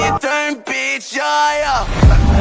Turn bitch, yeah, up.